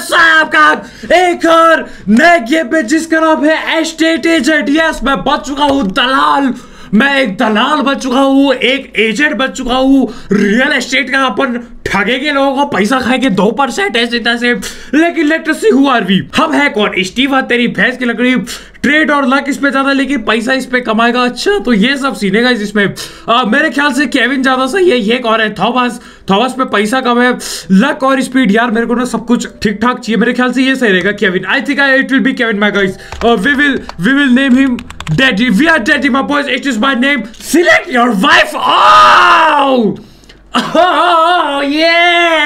साहब का एक और नए गेम पे जिसका नाम है एस्टेट एजेंट यस मैं बच चुका हूँ दलाल। मैं एक दलाल बन चुका हूँ, एक एजेंट बन चुका हूँ। रियल एस्टेट का अपन ठगेंगे लोगों को, पैसा खाएँगे दो परसेंट, ऐसे लेकिन let see who are we हम है कौन? स्टीवा तेरी भैंस की लकड़ी। ट्रेड और लक इस पे ज़्यादा लेकिन पैसा इस पे कमाएगा। अच्छा तो ये सब सीने का इसमें। मेरे ख्याल से केविन ज़्यादा सही है, ये कौन है थॉमस थॉमस पे पैसा कम है लक और स्पीड यार, मेरे को ना सब कुछ ठीक ठाक चाहिए। मेरे ख्याल से ये सही रहेगा Kevin I think I it will be Kevin my guys we will we will name him daddy we are daddy my boys it is my name select your wife oh Oh yeah!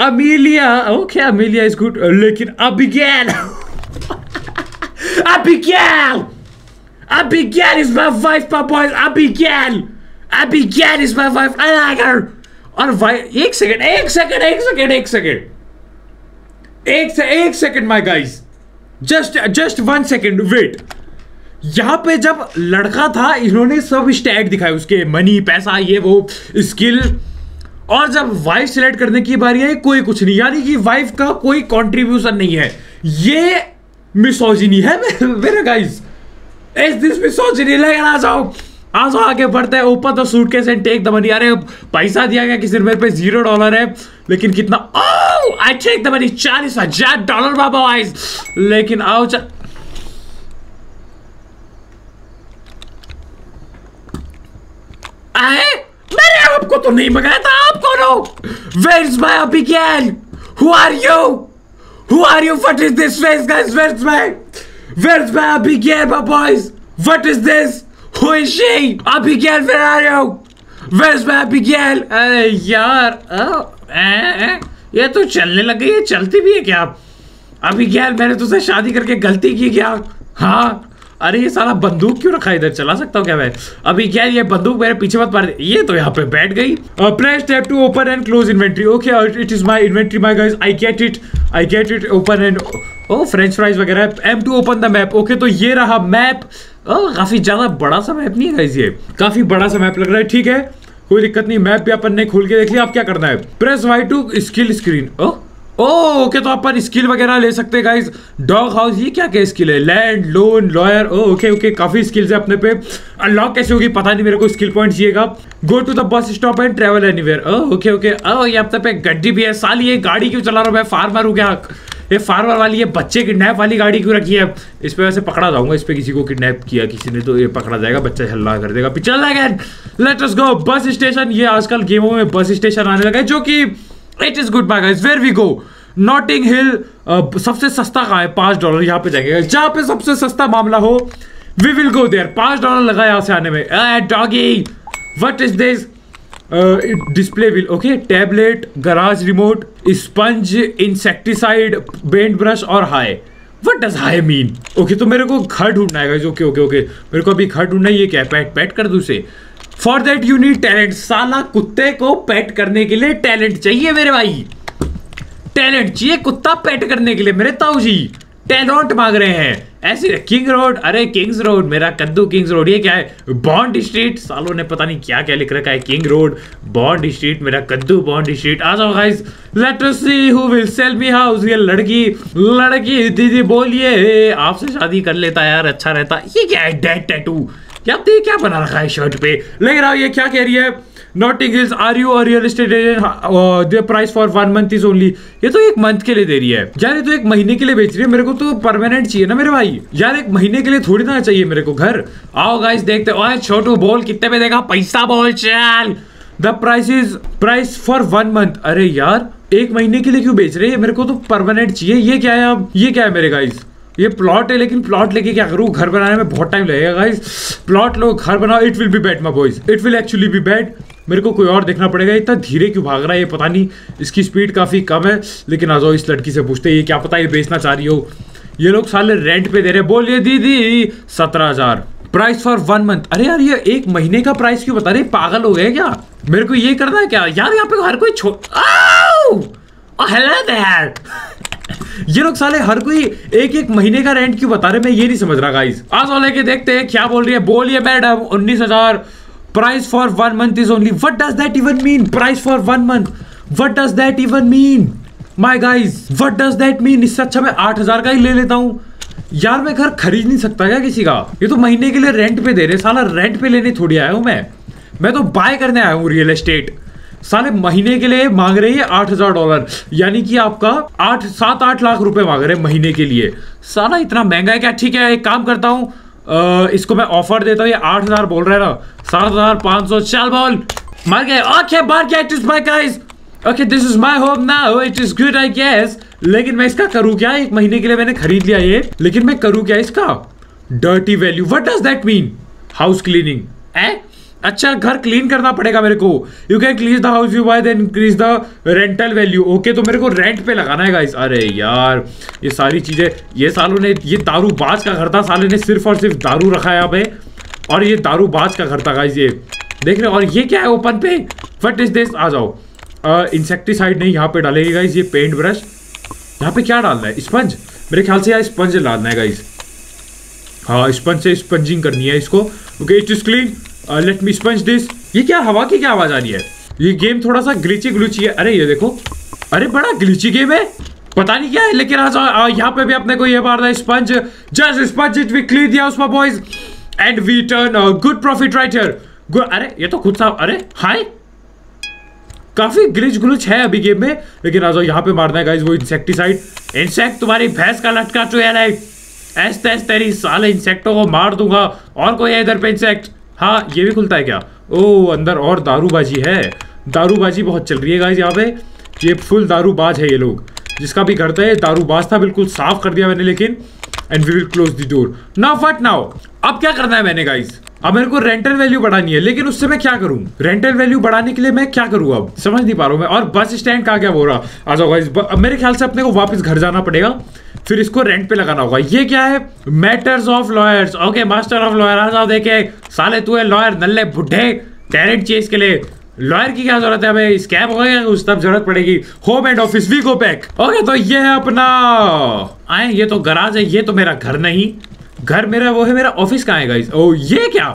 Amelia okay Amelia is good लेकिन Abigail Abigail Abigail is my wife पा boys Abigail Abigail is my wife I like her और wife एक second एक second एक second एक second एक से एक second my guys just just one second wait यहाँ पे जब लड़का था, इन्होंने सब स्टैट दिखाए, उसके मनी पैसा, ये वो स्किल और जब वाइफ सिलेक्ट करने की बारी आई, कोई कुछ नहीं। यानी कि वाइफ का कोई कंट्रीब्यूशन नहीं है। ये मिसोजिनी है मेरे गाइस इज़ दिस मिसोजिनी लेकिन आ जाओ आ जाओ, आगे बढ़ते हैं। ऊपर तो suitcase take the money अरे, पैसा दिया गया किसी मेरे पे ज़ीरो डॉलर है। लेकिन कितना oh I take the money चालीस हज़ार डॉलर बाबा वाइस लेकिन आओ, चा... आए मैंने आपको तो नहीं मंगाया था, आप कौन हो? Where is my Abigail who are you who are you what is this face guys where is my where is my Abigail my boys what is this who is she Abigail where are you where is my Abigail अरे यार ये तो चलने लग गई है, चलती भी है क्या? अभी अबिगेल मैंने तुझसे शादी करके गलती की क्या? हाँ? अरे ये सारा बंदूक क्यों रखा इधर? चला सकता हूँ क्या मैं? अभी क्या ये बंदूक मेरे पीछे मत मार ये तो यहाँ पे बैठ गई। Press tap to open and close inventory okay it is my inventory my guys I get it I get it open and oh French fries वगैरह। M to open the map okay तो ये रहा map काफ़ी ज़्यादा बड़ा सा map नहीं है गाइस ये। काफ़ी बड़ा सा मैप लग रहा है, ठीक है? कोई दिक्कत नहीं मैप भी अपन ने खोल के देख लिया। आप क्या करना है? Press Y to skill screen oh oh, okay तो अपन स्किल वगैरह ले सकते हैं गाइस डॉग हाउस ये क्या क्या स्किल है? Land loan lawyer oh okay okay, काफ़ी स्किल्स है अपने पे. अनलॉक कैसे होगी, पता नहीं मेरे को स्किल पॉइंट चाहिएगा go to the bus stop and travel anywhere oh, okay okay. Oh, ये अपने पे गड्डी भी है. साली, ये गाड़ी क्यों चला रहा हूँ मैं? फार्मर हूँ क्या? ये फार्मर वाली, ये बच्चे किडनैप वाली गाड़ी क्यों रखी है? इस पे वैसे पकड़ा जाऊँगा, इस पे किसी को किडनैप किया, किसी ने तो ये पकड़ा जाएगा, बच्चा हल्ला कर देगा. पिछल लेट अस गो बस स्टेशन ये आजकल गेमों में बस स्टेशन आने लगा है, जो कि it is good bye guys where we go Notting Hill सबसे सस्ता कहाँ है? पाँच डॉलर यहाँ पे जाएँगे। जहाँ पे सबसे सस्ता मामला हो वी विल गो देयर पाँच डॉलर लगा यहाँ से आने में। Doggy what is this display will okay tablet garage remote sponge insecticide paint brush और hi what does hi mean okay तो मेरे को घर ढूंढना है ओके ओके ओके मेरे को अभी घर ढूंढना है, ये क्या है? पैट पैट कर दू उसे for that you need talent साला कुत्ते को पेट करने के लिए टैलेंट चाहिए मेरे भाई। टैलेंट चाहिए कुत्ता पेट करने के लिए। मेरे ताऊ जी टैलेंट मांग रहे हैं। ऐसे किंग रोड अरे किंग्स रोड मेरा कद्दू किंग्स रोड ये क्या है? बॉन्ड स्ट्रीट सालों ने पता नहीं क्या क्या लिख रखा है किंग रोड बॉन्ड स्ट्रीट मेरा कद्दू बॉन्ड स्ट्रीट आ जाओ guys let us see who will sell me house ये लड़की लड़की, दीदी बोलिए। आपसे शादी कर लेता यार अच्छा रहता। ये क्या है डेड टैटू क्या ये क्या बना रखा है शर्ट पे? लेकिन आओ ये क्या कह रही है? नॉटिंग हिल्स आर यू और real estate agent price for one month is only ये तो एक मंथ के लिए दे रही है। यार ये तो एक महीने के लिए बेच रही है। मेरे को तो परमानेंट चाहिए ना मेरे भाई। यार एक महीने के लिए थोड़ी ना चाहिए मेरे को घर। आओ गाइस देखते ओए, छोटू, बोल, कितने पे देगा? पैसा बोल, चल। The price is price for one month अरे यार, एक महीने के लिए क्यों बेच रहे हैं? मेरे को तो परमानेंट चाहिए। ये क्या है अब? ये क्या है मेरे गाइस ये प्लॉट है, लेकिन प्लॉट लेके क्या करूँ? घर बनाने में बहुत टाइम लगेगा गाइस प्लॉट लो, घर बनाओ it will be bad my boys it will actually be bad मेरे को कोई और देखना पड़ेगा। इतना धीरे क्यों भाग रहा है ये? पता नहीं। इसकी स्पीड काफ़ी कम है। लेकिन आ जाओ इस लड़की से पूछते ये क्या पता ये बेचना चाह रही हो? ये लोग साले रेंट पे दे रहे बोलिए, दीदी, सत्रह हज़ार। प्राइस फॉर वन मंथ अरे यार, ये एक महीने का प्राइस क्यों बता रहे पागल हो गए क्या? मेरे को ये करना है क्या? यार, यहाँ पे हर कोई छो हेलो यार ये लोग साले हर कोई एक एक महीने का रेंट क्यों बता रहे मैं ये नहीं समझ रहा गाइस आज वाले के देखते हैं क्या बोल रही है। बोलिए मैडम उन्नीस हज़ार। Price for one month is only what does that even mean price for one month what does that even mean my guys what does that mean इससे अच्छा मैं आठ हज़ार का ही ले लेता हूँ। यार, मैं घर खरीद नहीं सकता क्या किसी का? ये तो महीने के लिए रेंट पे दे रहे साला रेंट पे लेने थोड़ी आया हूँ मैं। मैं तो बाय करने आया हूँ रियल एस्टेट साले महीने के लिए मांग रहे हैं आठ हज़ार डॉलर। यानी कि आपका आठ, सात, आठ लाख रुपए मांग रहे हैं महीने के लिए। साला इतना महँगा है क्या? ठीक है, एक काम करता हूँ इसको मैं ऑफ़र देता हूँ, ये आठ हज़ार बोल रहे हैं ना, सात हज़ार पाँच सौ, चल बोल। मर गए okay bar gate is my guys okay this is my home now it is good I guess लेकिन मैं इसका करूँ क्या? एक महीने के लिए मैंने खरीद लिया ये, लेकिन मैं करूँ क्या इसका? Dirty value what does that mean house cleaning ए अच्छा घर क्लीन करना पड़ेगा मेरे को। You can clean the house you by then increase the rental value okay तो मेरे को रेंट पे लगाना है गाइस अरे यार, ये सारी चीज़ें, ये सालों ने, ये दारू बाज का घर था। साले ने सिर्फ़ और सिर्फ़ दारू रखा है पे। और ये दारू बाज का घर था गाइस ये। देख रहे और ये क्या है ओपन पे? वट इज़ दिस आ जाओ। इंसेक्टिसाइड नहीं यहाँ पे डालेगी गाइस ये पेंट ब्रश यहाँ पे क्या डालना है? स्पंज मेरे ख्याल से यार स्पंज डालना है गाइस हाँ स्पंज से स्पंजिंग करनी है इसको। Okay it is clean let me sponge this ये क्या हवा की क्या आवाज़ आ रही है? ये गेम थोड़ा सा ग्लिची ग्लूची है। अरे, ये देखो। अरे, बड़ा ग्लिची गेम है। पता नहीं क्या है, लेकिन आज यहाँ पे भी अपने को ये मारना है। Sponge just sponge it we clean दिया उसमें boys and we turn good profit right अरे, ये तो खुद सा, अरे हाय काफ़ी ग्लिच ग्लुच है अभी गेम में। लेकिन आज यहाँ पे मारना है गाइस वो इंसेक्टिसाइड इंसेक्ट तुम्हारी भैंस का लटका चुया है ऐस तेरी साले इंसेक्टों को मार दूँगा। और कोई है इधर पे इंसेक्ट हाँ ये भी खुलता है क्या? ओ, अंदर और दारूबाजी है। दारूबाजी बहुत चल रही है गाइज़ यहाँ पे। ये फुल दारूबाज है ये लोग। जिसका भी घर था, ये दारूबाज था, बिल्कुल साफ़ कर दिया मैंने, लेकिन and we will close the door now what now अब क्या करना है मैंने गाइज़ अब मेरे को रेंटल वैल्यू बढ़ानी है, लेकिन उससे मैं क्या करूँ? रेंटल वैल्यू बढ़ाने के लिए मैं क्या करूँ अब? समझ नहीं पा रहा हूँ मैं। और बस स्टैंड का क्या बोल रहा? आ जाओ गाइज़ मेरे ख्याल से अपने को वापस घर जाना पड़ेगा, फिर इसको रेंट पे लगाना होगा। ये क्या है? Matters of lawyers okay master of lawyer आ जाओ देखे। साले तू है लॉयर नल्ले बुढ़े। टेरेंट चीज़ के लिए लॉयर की क्या ज़रूरत है हमें स्कैम हो गया, उस तब ज़रूरत पड़ेगी। Home and office we go back okay तो ये है अपना। आए, ये तो गराज है, ये तो मेरा घर नहीं। घर मेरा वो है, मेरा ऑफ़िस कहाँ है ओ, ये क्या?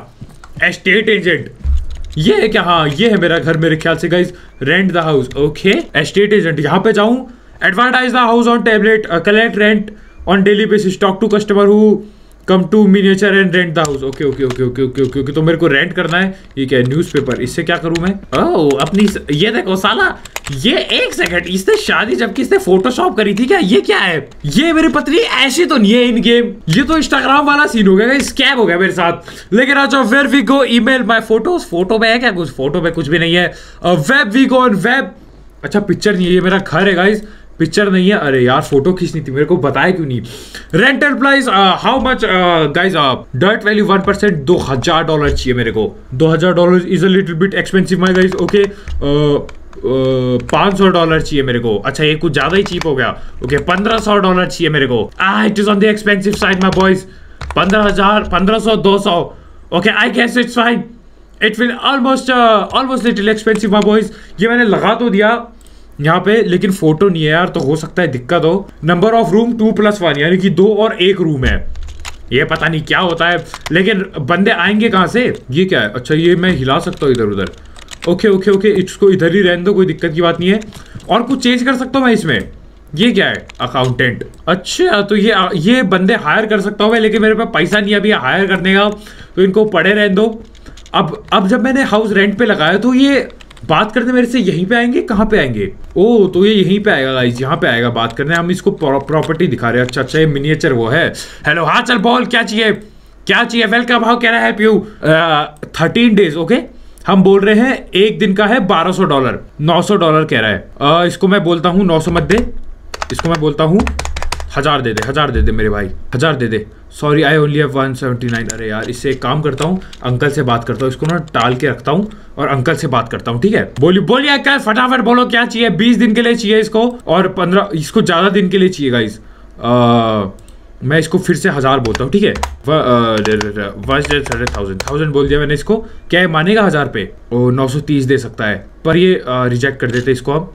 एस्टेट एजेंट ये है क्या? हाँ ये है मेरा घर मेरे ख्याल से guys rent the house okay estate agent यहाँ पे जाऊँ। Advertise the house on tablet collect rent on daily basis talk to customer who come to miniature and rent the house okay okay okay okay okay okay okay तो मेरे को rent करना है। ये क्या है? न्यूज़पेपर इससे क्या करूँ मैं? ओह अपनी ये देखो साला, ये एक सेकंड इसने शादी जबकि इसने फोटोशॉप करी थी क्या? ये क्या है? ये मेरी पत्नी, ऐसी तो नहीं है इन गेम ये तो इंस्टाग्राम वाला सीन हो गया स्कैम हो गया मेरे साथ. लेकिन आज where we go email my photos photo में है क्या कुछ? फ़ोटो में कुछ भी नहीं है. Web we go on web अच्छा पिक्चर नहीं है, ये मेरा घर है गाइस पिक्चर नहीं है। अरे यार, फ़ोटो खींचनी थी मेरे को, बताया क्यों नहीं? Rental price how much guys dirt value one percent दो हज़ार डॉलर चाहिए मेरे को। दो हज़ार dollar is a little bit expensive my guys okay पाँच सौ डॉलर चाहिए मेरे को। अच्छा ये कुछ ज़्यादा ही चीप हो गया। ओके पंद्रह सौ डॉलर चाहिए मेरे को। It is on the expensive side my boys पंद्रह हज़ार, पंद्रह सौ, दो सौ। Okay I guess it's fine it will almost almost little expensive my boys ये मैंने लगा तो दिया। यहाँ पे, लेकिन फ़ोटो नहीं है यार तो हो सकता है दिक्कत हो। Number of room two plus one यानी कि दो और एक रूम है। ये पता नहीं क्या होता है। लेकिन बंदे आएँगे कहाँ से? ये क्या है? अच्छा ये मैं हिला सकता हूँ इधर उधर। ओके ओके ओके इसको इधर ही रहने दो, कोई दिक्कत की बात नहीं है। और कुछ चेंज कर सकता हूँ मैं इसमें? ये क्या है? अकाउंटेंट अच्छा तो ये ये बंदे हायर कर सकता हूँ मैं, लेकिन मेरे पास पैसा नहीं अभी हायर करने का तो इनको पड़े रहने दो। अब अब जब मैंने हाउस रेंट पे लगाया तो ये बात करने मेरे से यहीं पे आएँगे कहाँ पे आएँगे? ओ तो ये यहीं पे आएगा गाइस यहाँ पे आएगा बात करने। हम इसको प्रॉपर्टी दिखा रहे हैं। अच्छा अच्छा ये मिनिएचर वो है। हेलो हाँ चल बोल क्या चाहिए? क्या चाहिए? वेलकम हाउ कह रहा है प्यू थर्टीन डेज़ ओके हम बोल रहे हैं एक दिन का है बारह सौ डॉलर नौ सौ डॉलर कह रहा है। uh, इसको मैं बोलता हूँ नौ सौ मत दे। इसको मैं बोलता हूँ हज़ार दे दे, हज़ार दे दे मेरे भाई, हज़ार दे दे। Sorry I only one seventy nine अरे यार, इससे एक काम करता हूँ, अंकल से बात करता हूँ, इसको ना टाल के रखता हूँ और अंकल से बात करता हूँ, ठीक है? बोली बोलिए अंकल फटाफट बोलो, क्या चाहिए? बीस दिन के लिए चाहिए इसको और पंद्रह, इसको ज़्यादा दिन के लिए चाहिए गाइस मैं इसको फिर से हज़ार बोलता हूँ, ठीक है? थाउज़ेंड। थाउज़ेंड बोल दिया मैंने इसको। क्या है मानेगा हज़ार पे? ओ, नौ सौ तीस दे सकता है। पर ये रिजेक्ट कर देते इसको हम।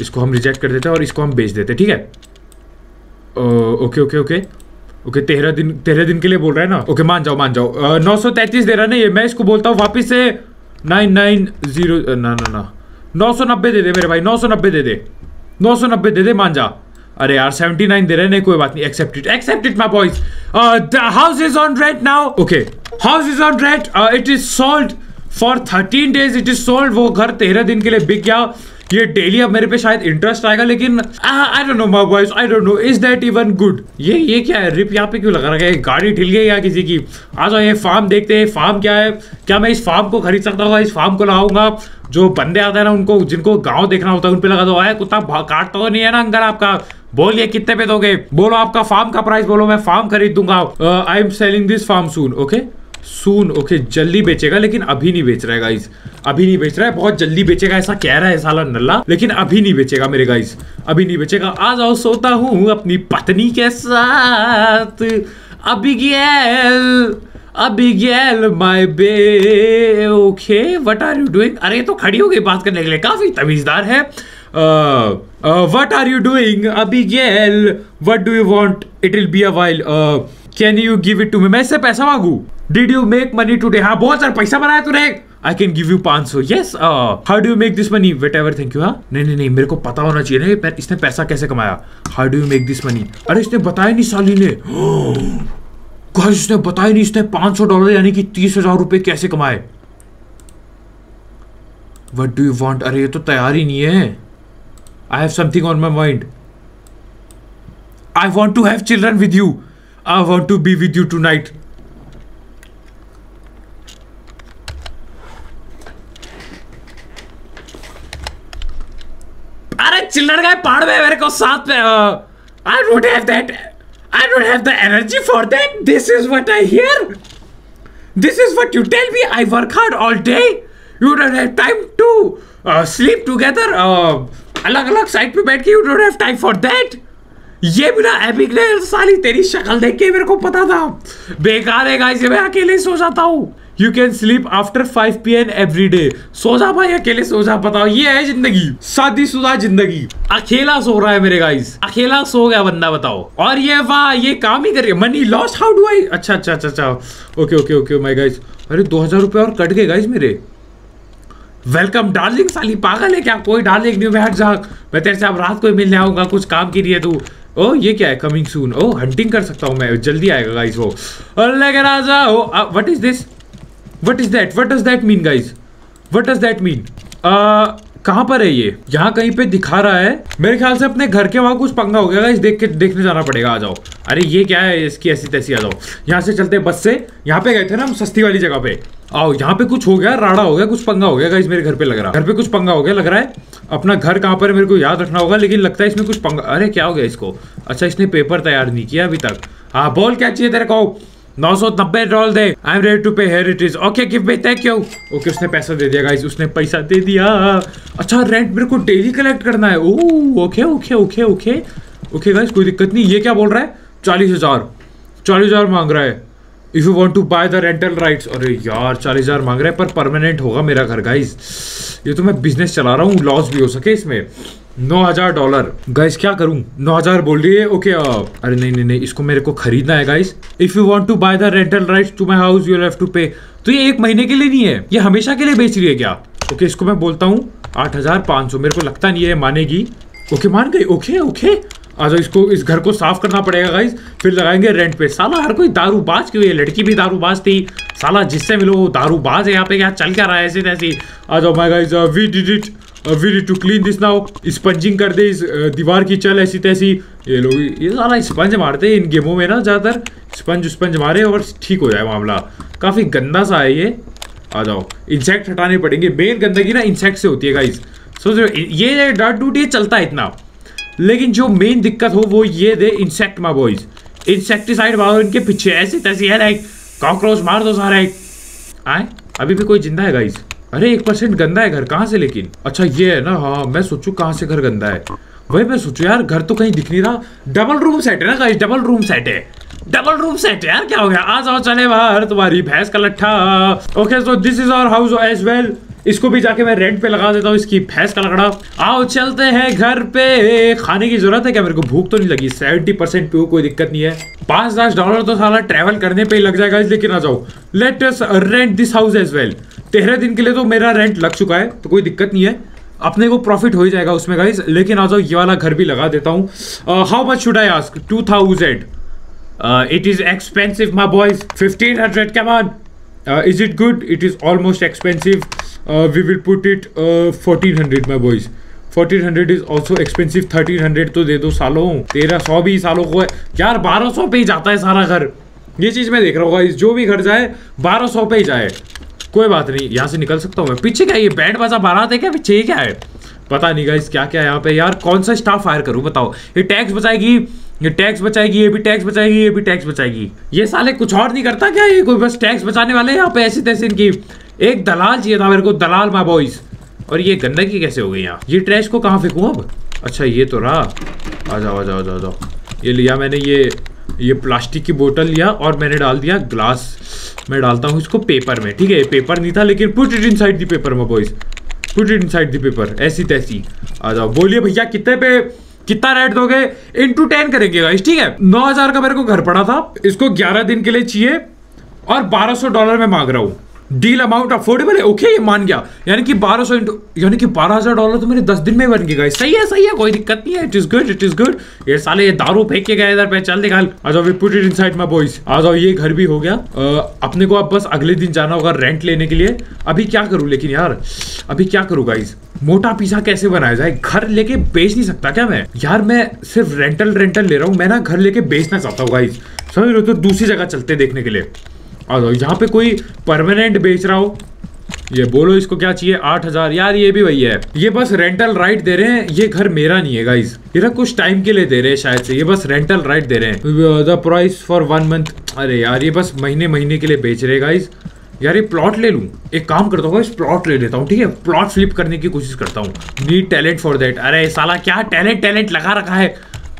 इसको हम रिजेक्ट कर देते हैं और इसको हम बेच देते ठीक है? ओके ओके ओके ओके तेरह दिन तेरह दिन के लिए बोल रहा है ना? ओके मान जाओ मान जाओ। नौ सौ तैतीस दे रहा है ना ये? मैं इसको बोलता हूँ, वापिस से नाइन नाइन, ज़ीरो ना ना ना। नौ सौ नब्बे दे दे मेरे भाई, नौ सौ नब्बे दे दे। नौ सौ नब्बे दे दे, मान जा। अरे यार 79 दे रहे नहीं, कोई बात नहीं। Accept it accept it my boys the house is on rent now okay house is on rent it is sold for 13 days it is sold वो घर तेरह दिन के लिए बिक गया। ये डेली अब मेरे पे शायद इंटरेस्ट आएगा, लेकिन I don't know my boys I don't know is that even good ये ये क्या है? रिप यहाँ पे क्यों लगा रखा है? गाड़ी ठिल गई या किसी की। आ जाओ, ये फार्म देखते हैं फार्म क्या है? क्या मैं इस फार्म को खरीद सकता हूँ इस फार्म को लगाऊँगा जो बंदे आते हैं ना, उनको, जिनको गाँव देखना होता है, उन पे लगा दो। आए कुत्ता काटता तो नहीं है ना अंदर आपका? बोलिए कितने पे दोगे? बोलो, आपका फार्म का प्राइस बोलो, मैं फार्म खरीद दूँगा। I am selling this farm soon okay soon okay जल्दी बेचेगा, लेकिन अभी नहीं बेच रहा है गाइस अभी नहीं बेच रहा है, बहुत जल्दी बेचेगा, ऐसा कह रहा है साला नल्ला, लेकिन अभी नहीं बेचेगा मेरे गाइस अभी नहीं बेचेगा. आ जाओ सोता हूँ, अपनी पत्नी के साथ. Abigail Abigail my bae okay what are you doing अरे तो खड़ी हो गई बात करने के लिए, काफ़ी तमीजदार है. What are you doing Abigail what do you want it will be a while can you give it to me मैं इससे पैसा मांगू। Did you make money today हाँ बहुत सारा पैसा बनाया तूने। आई कैन गिव यू पाँच सौ। Yes how do you make this money whatever thank you हाँ? नहीं नहीं नहीं, मेरे को पता होना चाहिए ना इसने पैसा कैसे कमाया? How do you make this money अरे, इसने बताया नहीं साली ने। कहा इसने बताया नहीं, इसने पाँच सौ डॉलर यानी कि तीस हज़ार रुपए कैसे कमाए? वट डू यू वॉन्ट अरे, ये तो तैयार ही नहीं है। I have something on my mind I want to have children with you I want to be with you tonight अरे चिल्लर गए पहाड़ में मेरे को साथ में I don't have that I don't have the energy for that this is what I hear this is what you tell me I work hard all day you don't have time to sleep together अलग अलग side पे बैठ के you don't have time for that ये बिना epic ने साली तेरी शक्ल देख के मेरे को पता था। बेकार है गाइस मैं अकेले सो जाता हूँ। You can sleep after five P M every सो जा भाई, अकेले सो जा, बताओ, ये है ज़िंदगी। शादी शुदा ज़िंदगी। अकेला सो रहा है मेरे गाइस अकेला सो गया बंदा, बताओ। और ये वाह, ये काम ही कर रही money loss how do I अच्छा अच्छा अच्छा अच्छा। Okay okay okay my guys अरे, दो हज़ार रुपए और कट गए गाइस मेरे। वेलकम डार्लिंग साली, पागल है क्या? कोई डार्लिंग नहीं मैं, हट जा। मैं तेरे से अब रात को ही मिलने आऊँगा, कुछ काम के लिए तू। ओ, ये क्या है? कमिंग सून ओ हंटिंग कर सकता हूँ मैं। जल्दी आएगा गाइज़ वो। लेकर आ जाओ what is this what is that what does that mean guys what does that mean कहाँ पर है ये? यहाँ कहीं पे दिखा रहा है। मेरे ख्याल से अपने घर के वहाँ कुछ पंगा हो गया। इस देख के देखने जाना पड़ेगा। आ जाओ। अरे ये क्या है? इसकी ऐसी तैसी आ जाओ। यहाँ से चलते बस से। यहाँ पे गए थे ना हम, सस्ती वाली जगह पे। आओ, यहाँ पे कुछ हो गया, राड़ा हो गया, कुछ पंगा हो गया इस मेरे घर पे लग रहा। है घर पे कुछ पंगा हो गया, लग रहा है। अपना घर कहाँ पर है, मेरे को याद रखना होगा, लेकिन लगता है इसमें कुछ पंगा अरे, क्या हो गया इसको? अच्छा इसने पेपर तैयार नहीं किया अभी तक। हाँ बोल क्या चाहिए तेरे को। नौ सौ नब्बे dollar they. I am ready to pay here it is okay give me thank you okay उसने पैसा दे दिया गाइस उसने पैसा दे दिया। अच्छा रेंट मेरे को डेली कलेक्ट करना है। ओह okay okay okay okay okay guys कोई दिक्कत नहीं। ये क्या बोल रहा है? चालीस हज़ार। चालीस हज़ार मांग रहा है। If you want to buy the rental rights अरे यार, चालीस हज़ार मांग रहा है, पर परमानेंट होगा मेरा घर गाइस ये तो मैं बिज़नेस चला रहा हूँ। लॉस भी हो सके इसमें। नौ हज़ार डॉलर। गाइस क्या करूँ? नौ हज़ार बोल रही है? ओके अरे नहीं नहीं नहीं इसको मेरे को खरीदना है guys if you want to buy the rental rights to my house you have to pay तो ये एक महीने के लिए नहीं है? ये हमेशा के लिए बेच रही है क्या? ओके okay, इसको मैं बोलता हूँ आठ हज़ार पाँच सौ। मेरे को लगता नहीं है मानेगी। ओके okay, मान गई? ओके ओके आज इसको इस घर को साफ़ करना पड़ेगा गाइस फिर लगाएँगे रेंट पे। साला हर कोई दारू बाज क्यों? है लड़की भी दारू बाज थी। साला जिससे मिलो वो दारू बाज है यहाँ पे। क्या चल क्या रहा है ऐसे तैसे आ जाओ my guys we did it we need to clean this now sponging कर दे इस दीवार की चल ऐसी तैसी ये लोग ये सारा स्पंज मारते हैं इन गेमों में ना ज़्यादातर स्पंज स्पंज मारे और ठीक हो जाए मामला काफ़ी गंदा सा है ये आ जाओ इंसेक्ट हटाने पड़ेंगे मेन गंदगी ना इंसेक्ट से होती है गाइस सोच रहे ये डट डूट ये चलता है इतना लेकिन जो मेन दिक्कत हो वो ये दे इंसेक्ट मा बॉयज़ इंसेक्टिसाइड मारो इनके पीछे ऐसी तैसी है लाइक कॉकरोच मार दो सारा एक आए अभी भी कोई ज़िंदा है गाइस अरे, एक परसेंट गंदा है घर, कहाँ से लेकिन? अच्छा ये है ना हाँ मैं सोचू कहाँ से घर गंदा है। वही मैं सोचू, यार, घर तो कहीं दिख नहीं रहा। डबल रूम सेट है ना गाइस डबल रूम सेट है। डबल रूम सेट यार, क्या हो गया? आ जाओ चले बाहर, तुम्हारी भैंस का लट्ठा। Okay so this is our house as well इसको भी जाके मैं रेंट पे लगा देता हूँ, इसकी भैंस का लकड़ा। आओ, चलते हैं घर पे। खाने की ज़रूरत है क्या? मेरे को भूख तो नहीं लगी। सेवेंटी परसेंट पे कोई दिक्कत नहीं है। पाँच दस डॉलर तो साला ट्रेवल करने पे ही लग जाएगा लेकिन आ जाओ। Let rent this house as well तेरह दिन के लिए तो मेरा रेंट लग चुका है तो कोई दिक्कत नहीं है। अपने को प्रॉफिट हो ही जाएगा उसमें गाइज़ लेकिन आ जाओ ये वाला घर भी लगा देता हूँ। How much should I ask two thousand it is expensive my boys fifteen hundred come on is it good it is almost expensive we will put it fourteen hundred my boys fourteen hundred is also expensive thirteen hundred तो दे दो सालों। तेरह सौ भी सालों को है। यार, बारह सौ पे ही जाता है सारा घर। ये चीज़ मैं देख रहा हूँ जो भी घर जाए, बारह सौ पे ही जाए। कोई बात नहीं, यहाँ से निकल सकता हूँ मैं। पीछे क्या ये बैंड बाजा बारात है क्या? पीछे क्या है? पता नहीं गाइस क्या क्या है यहाँ पे। यार, कौन सा स्टाफ फायर करूँ बताओ? ये टैक्स बचाएगी, ये टैक्स बचाएगी, ये भी टैक्स बचाएगी, ये भी टैक्स बचाएगी। ये साले कुछ और नहीं करता क्या ये? कोई बस टैक्स बचाने वाले यहाँ पे ऐसे तैसे इनकी। एक दलाल चाहिए था मेरे को, दलाल माँ बॉयज़ और ये गंदगी कैसे हो गई यहाँ? ये ट्रैश को कहाँ फेंकूँ अब? अच्छा ये तो रहा। आ जाओ आ जाओ आ जाओ। ये लिया मैंने, ये ये प्लास्टिक की बोतल लिया और मैंने डाल दिया ग्लास। मैं डालता हूँ इसको पेपर में, ठीक है? पेपर नहीं था, लेकिन put it inside the paper में boys put it inside paper ऐसी तैसी। आ जाओ, बोलिए भैया, कितने पे, कितना रेट दोगे? इन टू टेन करेंगे गाइस ठीक है? नौ हज़ार का मेरे को घर पड़ा था, इसको ग्यारह दिन के लिए चाहिए और बारह सौ डॉलर में मांग रहा हूँ। डील अमाउंट अफोर्डेबल है ओके ये मान गया। यानी कि बारह सौ इंटू यानी कि बारह हज़ार डॉलर तो मेरे दस दिन में बन गए सही है सही है कोई दिक्कत नहीं है it is good it is good ये साले ये दारू फेंक के गए इधर पे चल निकाल। आ जाओ put it inside my boys आ जाओ ये घर भी हो गया। आ, अपने को अब बस अगले दिन जाना होगा रेंट लेने के लिए। अभी क्या करूँ लेकिन यार अभी क्या करूँ गाइज़ मोटा पिज्जा कैसे बनाया जाए? घर लेके बेच नहीं सकता क्या मैं? यार मैं सिर्फ़ रेंटल रेंटल ले रहा हूँ। मैं ना घर लेके बेचना चाहता हूँ गाइज़ समझ रहे हो? तो दूसरी जगह चलते देखने के लिए। आ जाओ यहाँ पे कोई परमानेंट बेच रहा हो। ये बोलो इसको क्या चाहिए? आठ हज़ार। यार, ये भी वही है। ये बस रेंटल राइट दे रहे हैं। ये घर मेरा नहीं है गाइज़ ये ना कुछ टाइम के लिए दे रहे हैं शायद से। ये बस रेंटल राइट दे रहे हैं। The price for one month अरे यार, ये बस महीने महीने के लिए बेच रहे गाइज़ यार, ये प्लॉट ले लूँ। एक काम करता हूँ इस प्लॉट ले लेता हूँ, ठीक है? प्लॉट फ्लिप करने की कोशिश करता हूँ। नीड टैलेंट फॉर देट अरे साला, क्या टैलेंट टैलेंट लगा रखा है?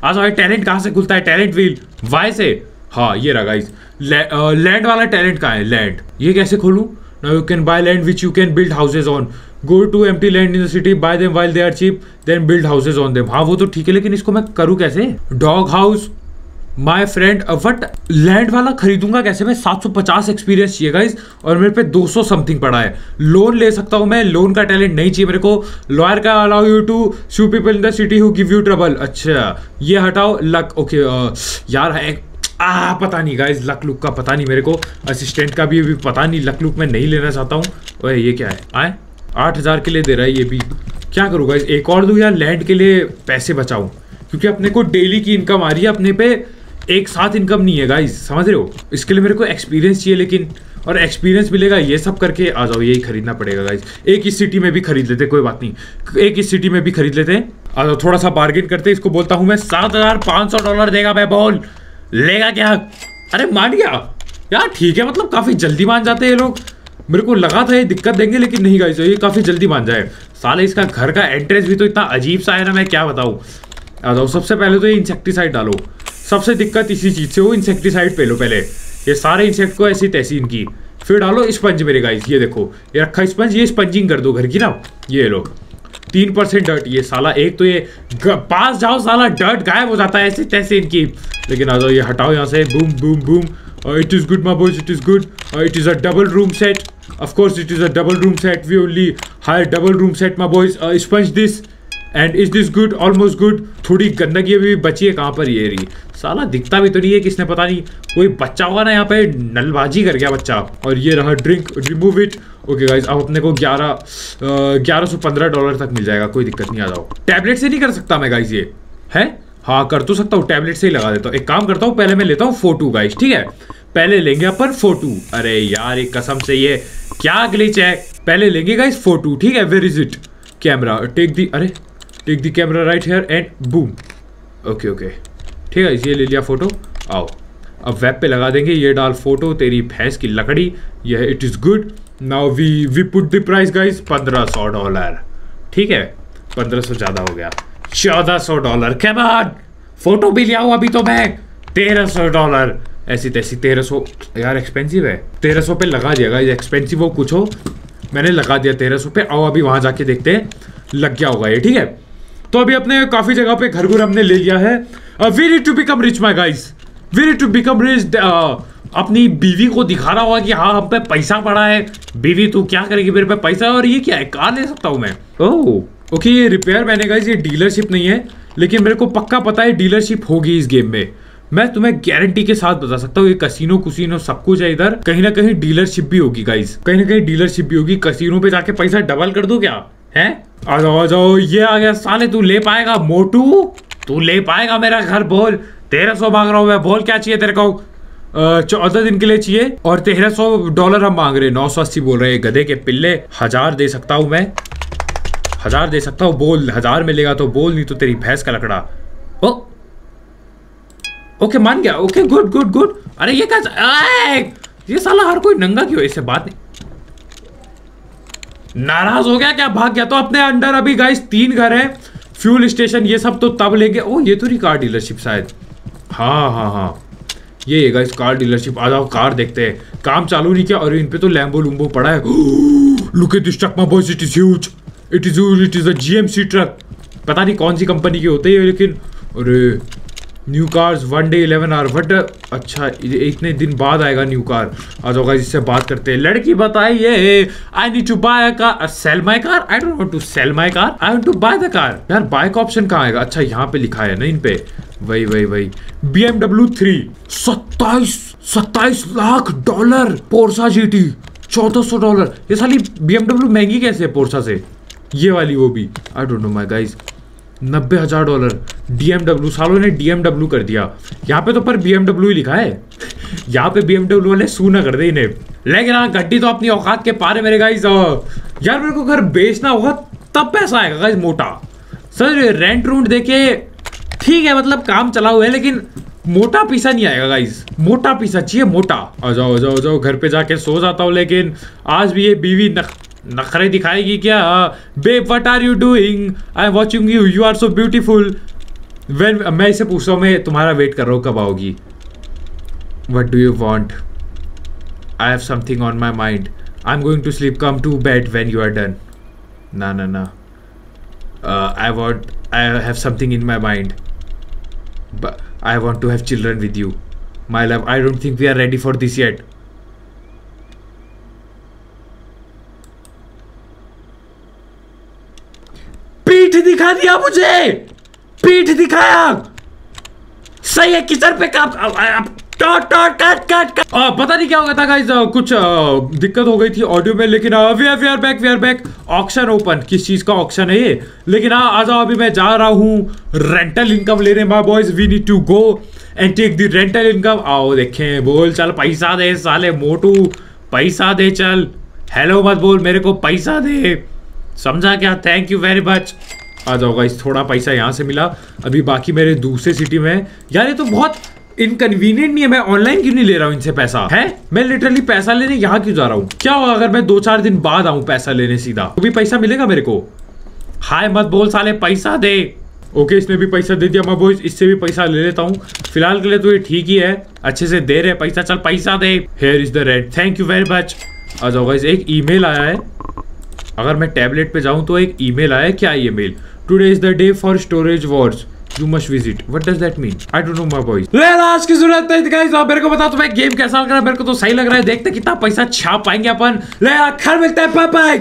आज भाई टैलेंट कहाँ से खुलता है? टैलेंट व्हील वाई से? हाँ ये रहा गाइज़ लैंड वाला टैलेंट कहाँ है? लैंड ये कैसे खोलूं? Now you can buy land which you can build houses on. Go to empty land in the city buy them while they are cheap then build houses on them. हाँ वो तो ठीक है लेकिन इसको मैं करूँ कैसे? Dog house my friend what land वाला खरीदूँगा कैसे? मैं 750 एक्सपीरियंस चाहिए गाइस और मेरे पे 200 समथिंग पड़ा है। लोन ले सकता हूँ मैं लोन का टैलेंट नहीं चाहिए मेरे को। लॉयर का allow you to sue people in the city who give you trouble अच्छा ये हटाओ लक ओके okay, यार है आ पता नहीं गाइज़ लक लुक का पता नहीं मेरे को। असिस्टेंट का भी अभी पता नहीं लक लुक मैं नहीं लेना चाहता हूँ। ओए, ये क्या है? आए, आठ हज़ार के लिए दे रहा है ये भी। क्या करूँ गाइस एक और दूँ यार लैंड के लिए पैसे बचाऊँ? क्योंकि अपने को डेली की इनकम आ रही है, अपने पे एक साथ इनकम नहीं है गाइज़ समझ रहे हो? इसके लिए मेरे को एक्सपीरियंस चाहिए, लेकिन और एक्सपीरियंस मिलेगा, ये सब करके आ जाओ, यही खरीदना पड़ेगा गाइज़ एक इस सिटी में भी खरीद लेते, कोई बात नहीं। एक इस सिटी में भी खरीद लेते। हैं आ जाओ, थोड़ा सा बार्गेन करते, इसको बोलता हूँ मैं, सात हज़ार पाँच सौ डॉलर देगा, मैं बोल। लेगा क्या? अरे मान गया। यार ठीक है मतलब काफ़ी जल्दी मान जाते हैं ये लोग। मेरे को लगा था ये दिक्कत देंगे, लेकिन नहीं गाइस ये काफ़ी जल्दी मान जाए। साले, इसका घर का एंट्रेंस भी तो इतना अजीब सा है ना, मैं क्या बताऊँ? जाओ सबसे पहले तो ये इंसेक्टिसाइड डालो। सबसे दिक्कत इसी चीज़ से वो इंसेक्टिसाइड पे लो पहले। ये सारे इंसेक्ट को ऐसी तैसी इनकी फिर डालो स्पंज मेरे गाइस ये देखो। ये रखा स्पंज ये स्पंजिंग कर दो घर की ना। ये लो तीन परसेंट डर्ट ये साला एक तो ये पास जाओ साला डर्ट गायब हो जाता है ऐसे, तैसे इनकी। लेकिन आ जाओ, ये हटाओ यहाँ से boom boom boom it is good my boys it is good it is a double room set of course it is a double room set we only hire double room set my boys sponge this and is this good almost good थोड़ी गंदगी अभी बची है, कहाँ पर ये रही? साला दिखता भी तो नहीं है, किसने पता नहीं। कोई बच्चा होगा ना यहाँ पे, नलबाजी कर गया बच्चा। और ये रहा drink remove it okay guys अब अपने को ग्यारह ग्यारह सौ पंद्रह डॉलर तक मिल जाएगा। कोई दिक्कत नहीं, आ जाओ। टैबलेट से नहीं कर सकता मैं गाइज़ ये। है? हाँ कर तो सकता हूँ। टैबलेट से ही लगा देता हूँ। एक काम करता हूँ, पहले मैं लेता हूँ फ़ोटो गाइज़ ठीक है? पहले लेंगे अपन फ़ोटो। अरे यार, एक कसम से ये क्या ग्लिच है? पहले लेंगे गाइज़ फ़ोटो, ठीक है? Where is it camera take the अरे take the camera right here and boom okay okay ठीक है ये ले लिया फ़ोटो आओ. अब वेब पे लगा देंगे. ये डाल फ़ोटो तेरी भैंस की लकड़ी. ये it is good now we we put the price guys पंद्रह सौ डॉलर ठीक है? पंद्रह सौ ज़्यादा हो गया. चौदह सौ डॉलर के बाद फ़ोटो भी लिया हूँ अभी तो मैं. तेरह सौ डॉलर ऐसी तैसी तेरह सौ. यार एक्सपेंसिव है. तेरह सौ पे लगा दिया गाइस एक्सपेंसिव हो कुछ हो. मैंने लगा दिया तेरह सौ पे. आओ अभी वहाँ जाके देखते हैं. लग गया होगा ये, ठीक है? तो अभी अपने काफ़ी जगह पे घर घर हमने ले लिया है। We need to become rich my guys we need to become rich अपनी बीवी को दिखा रहा होगा कि हाँ हम पे पैसा पड़ा है। बीवी, तू क्या करेगी मेरे पे पैसा? और ये क्या है? कार ले सकता हूँ मैं? ओह ओके ये रिपेयर मैंने गाइस ये डीलरशिप नहीं है। लेकिन मेरे को पक्का पता है डीलरशिप होगी इस गेम में। मैं तुम्हें गारंटी के साथ बता सकता हूँ, ये कसिनो कुसिनो सब कुछ है इधर। कहीं ना कहीं डीलरशिप भी होगी गाइस कहीं ना कहीं डीलरशिप भी होगी। कसिनो पे जाके पैसा डबल कर दो क्या? है? ये आ गया, साले, तू ले पाएगा, मोटू? तू ले पाएगा मेरा घर, बोल। तेरह सौ मांग रहा हूँ मैं, बोल, क्या चाहिए तेरे को? चौदह दिन के लिए चाहिए, और तेरह सौ डॉलर हम मांग रहे नौ सौ अस्सी बोल रहे गधे के पिल्ले, हज़ार दे सकता हूँ मैं। हज़ार दे सकता हूँ, बोल, हज़ार मिलेगा तो बोल, नहीं तो तेरी भैंस का लकड़ा। ओ, ओके, मान गया, ओके, गुड गुड गुड। अरे ये क्या ये साला हर कोई नंगा क्यों इससे बात नहीं नाराज़ हो गया, क्या भाग गया? तो अपने अंडर अभी गाइस तीन घर है। फ्यूल स्टेशन ये सब तो तब लेंगे ओ, ये तो नहीं कार डीलरशिप शायद। हाँ हाँ हाँ। ये गाइस कार डीलरशिप आ जाओ कार देखते हैं। काम चालू नहीं किया और इन पे तो लैम्बो लुम्बो पड़ा है। Look at this truck my boys it is huge it is it is a GMC truck पता नहीं कौन सी कंपनी की होती है लेकिन अरे। New cars one day eleven hour but अच्छा इतने दिन बाद आएगा न्यू कार आ जाओ गाइस इससे बात करते हैं। लड़की बताइए I need to buy car sell my car I don't want to sell my car I want to buy the car यार बाय का ऑप्शन कहाँ आएगा? अच्छा यहाँ पे लिखा है ना इन पे। वही वही वही। बी एमडब्ल्यू थ्री सत्ताईस सत्ताईस lakh dollar Porsche G T चौदह सौ डॉलर ये साली बी एमडब्ल्यू महँगी कैसे है पोर्सा से? ये वाली वो भी। I don't know my guys नब्बे हज़ार डॉलर डीएमडब्ल्यू सालों ने डीएमडब्ल्यू कर दिया। यहाँ पे तो पर बीएमडब्ल्यू ही लिखा है। यहाँ पे बीएमडब्ल्यू वाले सू ना कर दे इन्हें। लेकिन हाँ गड्डी तो अपनी औकात के पारे मेरे गाइज़ यार मेरे को घर बेचना होगा, तब पैसा आएगा गाइज़ मोटा। सर रेंट रूंट देके ठीक है मतलब काम चला हुआ है, लेकिन मोटा पीसा नहीं आएगा गाइज़ मोटा पीसा चाहिए, मोटा। आ जाओ आ जाओ आ जाओ, घर पे जाके सो जाता हूँ, लेकिन आज भी ये बीवी नख, नखरे दिखाएगी क्या? Babe what are you doing I am watching you you are so beautiful when मैं इसे पूछता हूँ, मैं तुम्हारा वेट कर रहा हूँ कब आओगी? What do you want I have something on my mind I am going to sleep come to bed when you are done ना ना ना I want I have something in my mind I want to have children with you my love I don't think we are ready for this yet पीठ दिखा दिया मुझे! पीठ दिखाया। सही है किचन पे काम टॉट टॉट कट कट कट। पता नहीं क्या हो गया था गाइस कुछ आ, दिक्कत हो गई थी ऑडियो में लेकिन we are we are back we are back auction open किस चीज़ का ऑक्शन है ये? लेकिन हाँ आ जाओ अभी मैं जा रहा हूँ रेंटल इनकम लेने my boys we need to go and take the rental income आओ देखें बोल चल पैसा दे साले मोटू पैसा दे चल। हेलो मत बोल मेरे को पैसा दे। समझा क्या? थैंक यू वेरी मच आ जाओ गाइस थोड़ा पैसा यहाँ से मिला। अभी बाकी मेरे दूसरे सिटी में यार, ये तो बहुत इनकन्वीनियंट नहीं है। मैं ऑनलाइन क्यों नहीं ले रहा हूँ इनसे पैसा? है? मैं लिटरली पैसा लेने यहाँ क्यों जा रहा हूँ? क्या होगा अगर मैं दो चार दिन बाद आऊँ पैसा लेने सीधा? तो भी पैसा मिलेगा मेरे को? हाय, मत बोल साले, पैसा दे। ओके इसने भी पैसा दे दिया मैं बॉयज़ इससे भी पैसा ले लेता हूँ। फ़िलहाल के लिए तो ये ठीक ही है। अच्छे से दे रहे पैसा। चल, पैसा दे। Here is the red thank you very much आ जाओ गाइस एक ईमेल आया है। अगर मैं टैबलेट पे जाऊँ तो एक ईमेल आया है। क्या email today is the day for storage wars you must visit what does that mean? I don't know my boys. आज की ज़रूरत है गाइस आप मेरे को बता तुम्हें मैं गेम कैसा लग रहा है? मेरे को तो सही लग रहा है। देखते कितना पैसा छाप पाएँगे अपन। ले खर मिलते हैं बाय